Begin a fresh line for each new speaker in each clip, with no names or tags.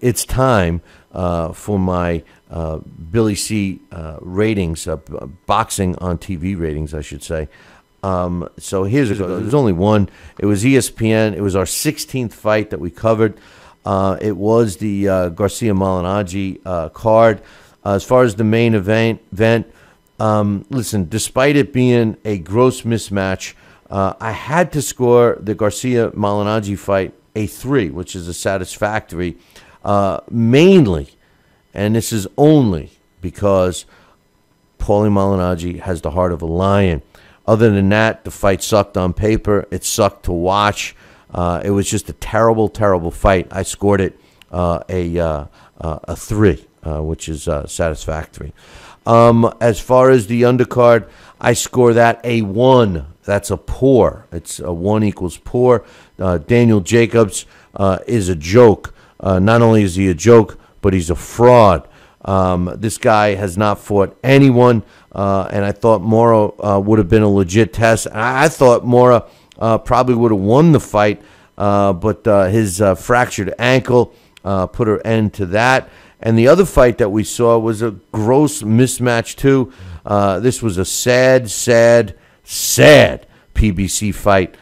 it's time uh, for my uh, Billy C uh, ratings, uh, boxing on TV ratings, I should say. Um, so here's there's only one. It was ESPN. It was our 16th fight that we covered. Uh, it was the uh, Garcia Malignaggi uh, card. Uh, as far as the main event, event um, listen, despite it being a gross mismatch, uh, I had to score the Garcia Malignaggi fight a three, which is a satisfactory, uh, mainly, and this is only because Paulie Malignaggi has the heart of a lion. Other than that, the fight sucked on paper. It sucked to watch. Uh, it was just a terrible, terrible fight. I scored it uh, a uh, uh, a three, uh, which is satisfactory. Um, as far as the undercard, I score that a one. That's a poor. It's a one equals poor. Uh, Daniel Jacobs uh, is a joke. Uh, not only is he a joke, but he's a fraud. Um, this guy has not fought anyone, uh, and I thought Mora uh, would have been a legit test. I, I thought Mora uh, probably would have won the fight, uh, but uh, his fractured ankle put an end to that. And the other fight that we saw was a gross mismatch, too. This was a sad, sad, sad PBC fight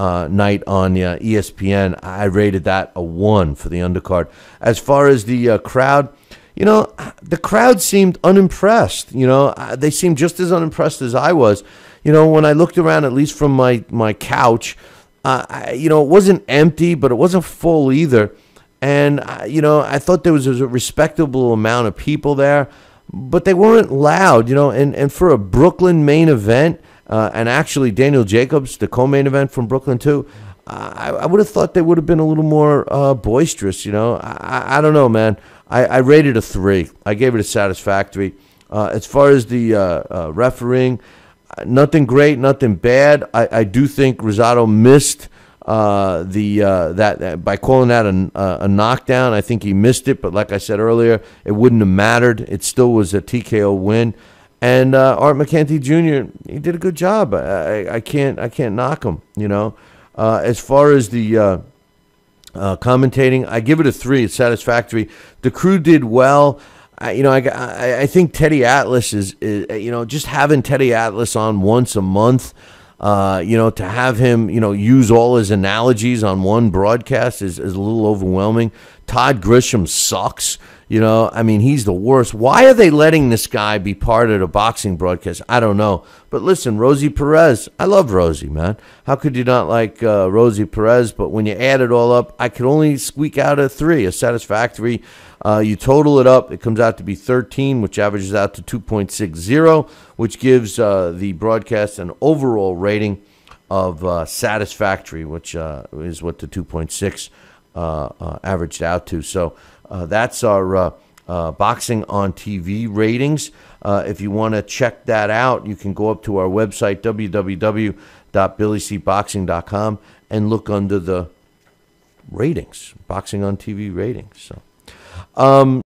uh, night on uh, ESPN. I rated that a one for the undercard. As far as the uh, crowd, you know, the crowd seemed unimpressed. You know, Uh, they seemed just as unimpressed as I was. You know, when I looked around, at least from my my couch, uh, I, you know, it wasn't empty, but it wasn't full either. And uh, you know, I thought there was a respectable amount of people there, but they weren't loud. You know, and and for a Brooklyn main event, uh, and actually Daniel Jacobs, the co-main event from Brooklyn too. I, I would have thought they would have been a little more uh, boisterous. You know, I, I, don't know, man. I, I rated a three. I gave it a satisfactory. Uh, as far as the uh, uh, refereeing, uh, nothing great, nothing bad. I, I do think Rosado missed uh, the that by calling that a, a knockdown. I think he missed it, but like I said earlier, it wouldn't have mattered. It still was a TKO win. And uh, Art Mercante Jr. he did a good job. I, I, can't I can't knock him. You know, uh, as far as the uh, uh, commentating. I give it a three. It's satisfactory. The crew did well. I, you know, I, I, I think Teddy Atlas is, is, you know, just having Teddy Atlas on once a month, uh, you know, to have him, you know, use all his analogies on one broadcast is, is a little overwhelming. Todd Grisham sucks. You know, I mean, he's the worst. Why are they letting this guy be part of the boxing broadcast? I don't know. But listen, Rosie Perez, I love Rosie, man. How could you not like uh, Rosie Perez? But when you add it all up, I could only squeak out a three, a satisfactory. Uh, you total it up, it comes out to be 13, which averages out to 2.60, which gives uh, the broadcast an overall rating of uh, satisfactory, which uh, is what the 2.6 uh, uh, averaged out to. So uh, that's our uh, uh, boxing on TV ratings. Uh, if you want to check that out, you can go up to our website, www.billycboxing.com, and look under the ratings, boxing on TV ratings. So, um,